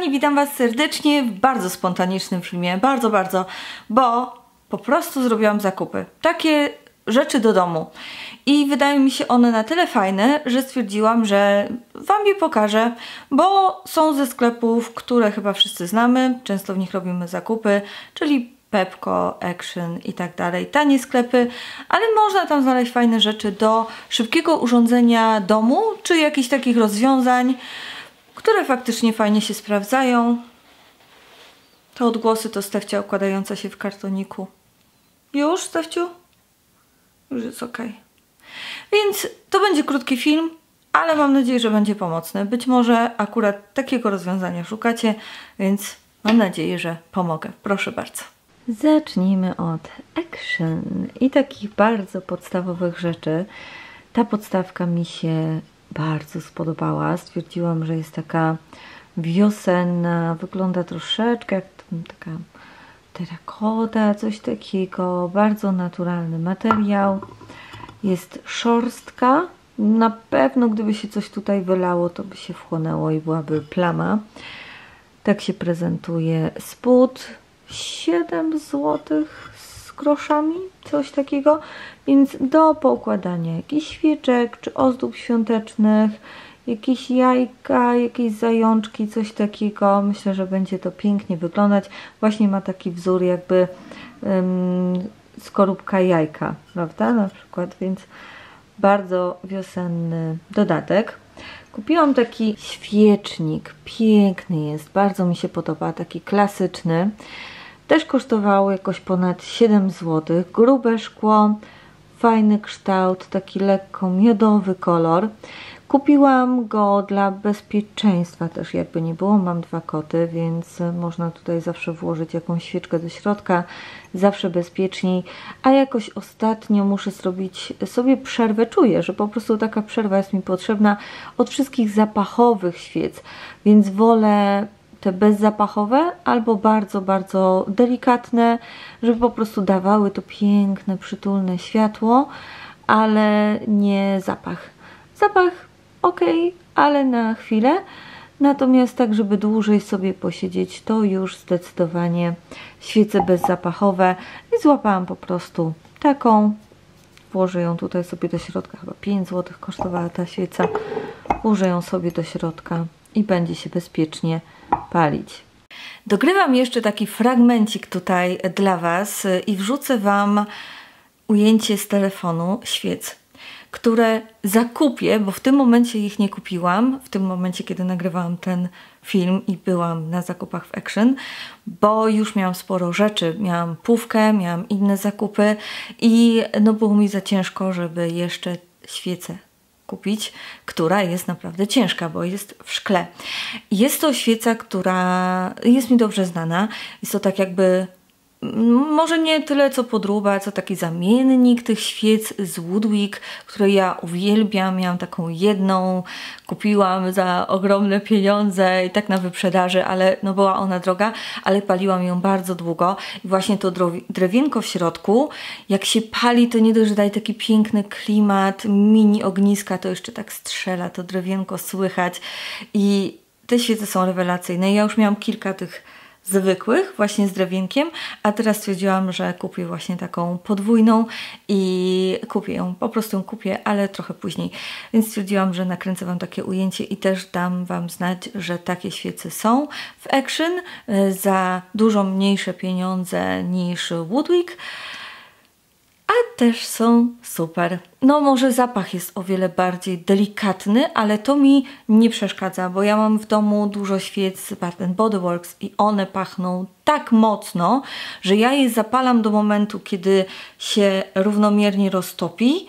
Kochani, witam Was serdecznie w bardzo spontanicznym filmie, bardzo, bardzo, bo po prostu zrobiłam zakupy. Takie rzeczy do domu. I wydają mi się one na tyle fajne, że stwierdziłam, że Wam je pokażę, bo są ze sklepów, które chyba wszyscy znamy, często w nich robimy zakupy, czyli Pepco, Action i tak dalej, tanie sklepy, ale można tam znaleźć fajne rzeczy do szybkiego urządzenia domu, czy jakichś takich rozwiązań, które faktycznie fajnie się sprawdzają. Te odgłosy to Stefcia układająca się w kartoniku. Już, Stefciu? Już jest ok. Więc to będzie krótki film, ale mam nadzieję, że będzie pomocny. Być może akurat takiego rozwiązania szukacie, więc mam nadzieję, że pomogę. Proszę bardzo. Zacznijmy od action i takich bardzo podstawowych rzeczy. Ta podstawka mi się bardzo spodobała. Stwierdziłam, że jest taka wiosenna, wygląda troszeczkę jak taka terakota, coś takiego, bardzo naturalny materiał. Jest szorstka, na pewno gdyby się coś tutaj wylało, to by się wchłonęło i byłaby plama. Tak się prezentuje spód, 7 zł z groszami, coś takiego, więc do poukładania jakichś świeczek czy ozdób świątecznych, jakieś jajka, jakieś zajączki, coś takiego. Myślę, że będzie to pięknie wyglądać. Właśnie ma taki wzór jakby um, skorupka jajka, prawda? Na przykład, więc bardzo wiosenny dodatek. Kupiłam taki świecznik, piękny jest, bardzo mi się podoba, taki klasyczny. Też kosztowało jakoś ponad 7 zł. Grube szkło, fajny kształt, taki lekko miodowy kolor. Kupiłam go dla bezpieczeństwa też jakby nie było. Mam dwa koty, więc można tutaj zawsze włożyć jakąś świeczkę do środka. Zawsze bezpieczniej. A jakoś ostatnio muszę zrobić sobie przerwę. Czuję, że po prostu taka przerwa jest mi potrzebna od wszystkich zapachowych świec. Więc wolę te bezzapachowe albo bardzo, bardzo delikatne, żeby po prostu dawały to piękne, przytulne światło, ale nie zapach. Zapach ok, ale na chwilę. Natomiast tak, żeby dłużej sobie posiedzieć, to już zdecydowanie świece bezzapachowe i złapałam po prostu taką. Włożę ją tutaj sobie do środka, chyba 5 zł kosztowała ta świeca. Włożę ją sobie do środka i będzie się bezpiecznie palić. Dogrywam jeszcze taki fragmencik tutaj dla Was i wrzucę Wam ujęcie z telefonu świec, które zakupię, bo w tym momencie ich nie kupiłam, w tym momencie, kiedy nagrywałam ten film i byłam na zakupach w Action, bo już miałam sporo rzeczy. Miałam pówkę, miałam inne zakupy i no było mi za ciężko, żeby jeszcze świece kupić, która jest naprawdę ciężka, bo jest w szkle. Jest to świeca, która jest mi dobrze znana. Jest to tak jakby może nie tyle co podróba, co taki zamiennik tych świec z Woodwick, które ja uwielbiam. Miałam taką jedną, kupiłam za ogromne pieniądze i tak na wyprzedaży, ale no była ona droga, ale paliłam ją bardzo długo. I właśnie to drewienko w środku, jak się pali, to nie dość, że daje taki piękny klimat, mini ogniska, to jeszcze tak strzela, to drewienko słychać i te świece są rewelacyjne. Ja już miałam kilka tych zwykłych, właśnie z drewienkiem, a teraz stwierdziłam, że kupię właśnie taką podwójną i kupię ją, po prostu ją kupię, ale trochę później. Więc stwierdziłam, że nakręcę Wam takie ujęcie i też dam Wam znać, że takie świece są w Action y, za dużo mniejsze pieniądze niż Woodwick a też są super. No może zapach jest o wiele bardziej delikatny, ale to mi nie przeszkadza, bo ja mam w domu dużo świec Bath Body Works i one pachną tak mocno, że ja je zapalam do momentu, kiedy się równomiernie roztopi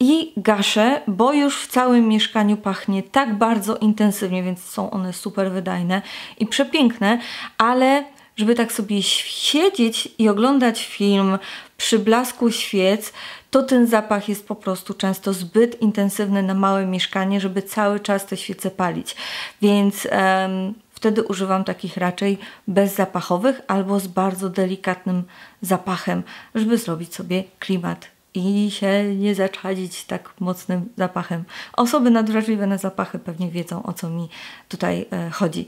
i gaszę, bo już w całym mieszkaniu pachnie tak bardzo intensywnie, więc są one super wydajne i przepiękne, ale żeby tak sobie siedzieć i oglądać film przy blasku świec, to ten zapach jest po prostu często zbyt intensywny na małe mieszkanie, żeby cały czas te świece palić. Więc wtedy używam takich raczej bezzapachowych albo z bardzo delikatnym zapachem, żeby zrobić sobie klimat i się nie zaczadzić tak mocnym zapachem. Osoby nadwrażliwe na zapachy pewnie wiedzą o co mi tutaj e, chodzi.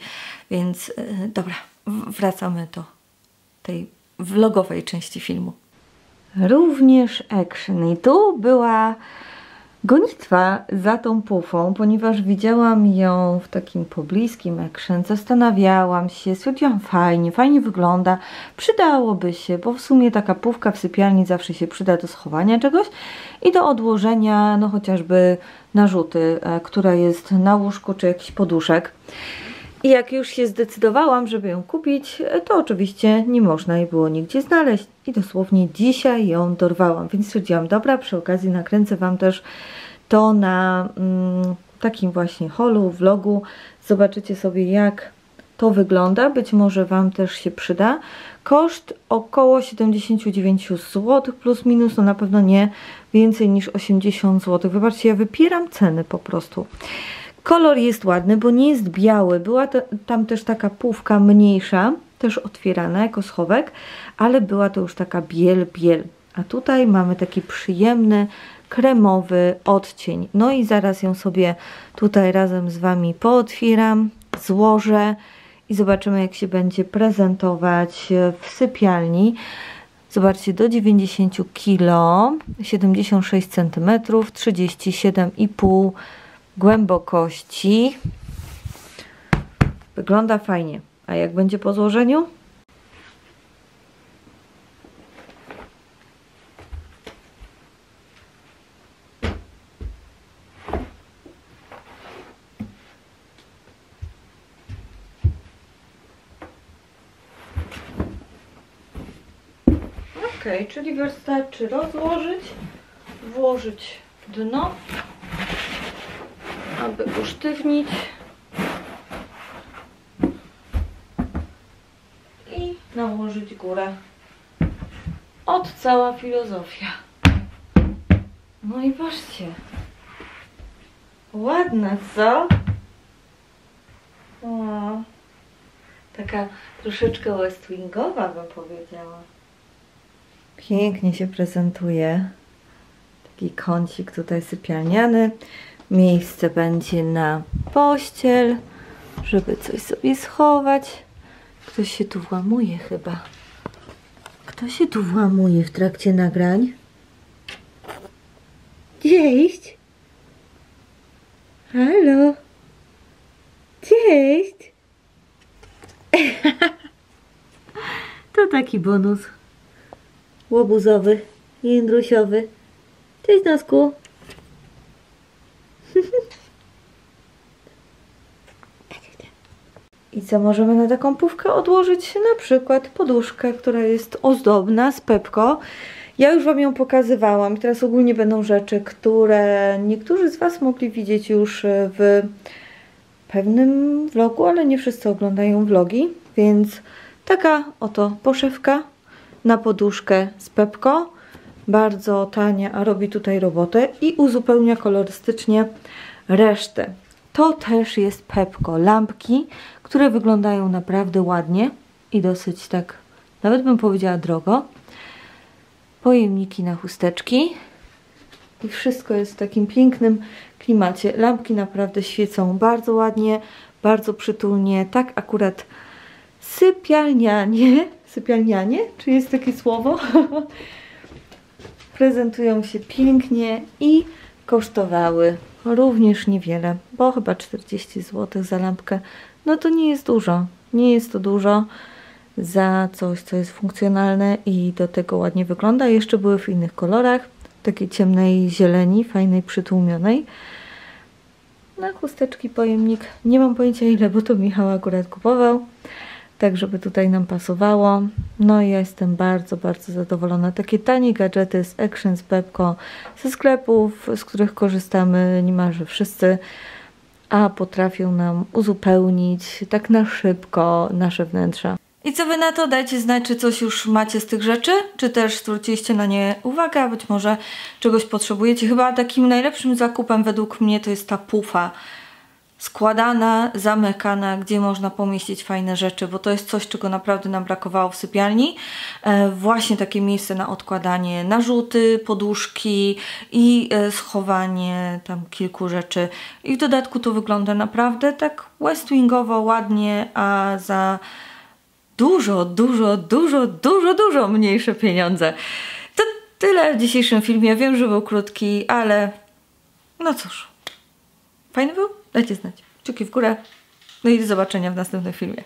Więc e, dobra, wracamy do tej vlogowej części filmu. Również action i tu była gonitwa za tą pufą, ponieważ widziałam ją w takim pobliskim action, zastanawiałam się, stwierdziłam fajnie, fajnie wygląda, przydałoby się, bo w sumie taka pufka w sypialni zawsze się przyda do schowania czegoś i do odłożenia, no chociażby narzuty, e, która jest na łóżku, czy jakiś poduszek. I jak już się zdecydowałam, żeby ją kupić, to oczywiście nie można jej było nigdzie znaleźć. I dosłownie dzisiaj ją dorwałam, więc stwierdziłam, dobra, przy okazji nakręcę Wam też to na mm, takim właśnie holu, vlogu. Zobaczycie sobie jak to wygląda, być może Wam też się przyda. Koszt około 79 zł, plus minus, no na pewno nie więcej niż 80 zł. Wybaczcie, ja wypieram ceny po prostu. Kolor jest ładny, bo nie jest biały. Była to, tam też taka półka mniejsza, też otwierana jako schowek, ale była to już taka biel, biel. A tutaj mamy taki przyjemny, kremowy odcień. No i zaraz ją sobie tutaj razem z Wami pootwieram, złożę i zobaczymy jak się będzie prezentować w sypialni. Zobaczcie, do 90 kg, 76 cm, 37,5 głębokości. Wygląda fajnie. A jak będzie po złożeniu? Ok, czyli wystarczy rozłożyć, włożyć dno aby usztywnić i nałożyć górę. Od cała filozofia. No i patrzcie. Ładna, co? O, taka troszeczkę west wingowa bym powiedziała. Pięknie się prezentuje. Taki kącik tutaj sypialniany. Miejsce będzie na pościel, żeby coś sobie schować. Ktoś się tu włamuje chyba. Kto się tu włamuje w trakcie nagrań? Cześć! Halo! Cześć! to taki bonus łobuzowy, jędrusiowy. Cześć Nosku! I co możemy na taką pówkę odłożyć? Na przykład poduszkę, która jest ozdobna z Pepko. Ja już Wam ją pokazywałam. Teraz ogólnie będą rzeczy, które niektórzy z Was mogli widzieć już w pewnym vlogu, ale nie wszyscy oglądają vlogi, więc taka oto poszewka na poduszkę z Pepko. Bardzo tania, a robi tutaj robotę i uzupełnia kolorystycznie resztę. To też jest Pepko. Lampki, które wyglądają naprawdę ładnie i dosyć tak, nawet bym powiedziała drogo. Pojemniki na chusteczki. I wszystko jest w takim pięknym klimacie. Lampki naprawdę świecą bardzo ładnie, bardzo przytulnie. Tak akurat sypialnianie, sypialnianie, czy jest takie słowo? Prezentują się pięknie i kosztowały również niewiele, bo chyba 40 zł za lampkę, no to nie jest dużo. Nie jest to dużo za coś, co jest funkcjonalne i do tego ładnie wygląda. Jeszcze były w innych kolorach, takiej ciemnej zieleni, fajnej, przytłumionej. Na chusteczki pojemnik, nie mam pojęcia ile, bo to Michał akurat kupował tak żeby tutaj nam pasowało. No i ja jestem bardzo, bardzo zadowolona. Takie tanie gadżety z Action, z Pepko, ze sklepów, z których korzystamy niemalże wszyscy, a potrafią nam uzupełnić tak na szybko nasze wnętrza. I co wy na to? Dajcie znać, czy coś już macie z tych rzeczy, czy też zwróciliście na nie uwagę, a być może czegoś potrzebujecie. Chyba takim najlepszym zakupem według mnie to jest ta pufa składana, zamykana, gdzie można pomieścić fajne rzeczy, bo to jest coś, czego naprawdę nam brakowało w sypialni. E, właśnie takie miejsce na odkładanie narzuty, poduszki i e, schowanie tam kilku rzeczy. I w dodatku to wygląda naprawdę tak westwingowo, ładnie, a za dużo, dużo, dużo, dużo, dużo mniejsze pieniądze. To tyle w dzisiejszym filmie. Wiem, że był krótki, ale no cóż. Fajny był? Dajcie znać. Kciuki w górę. No i do zobaczenia w następnym filmie.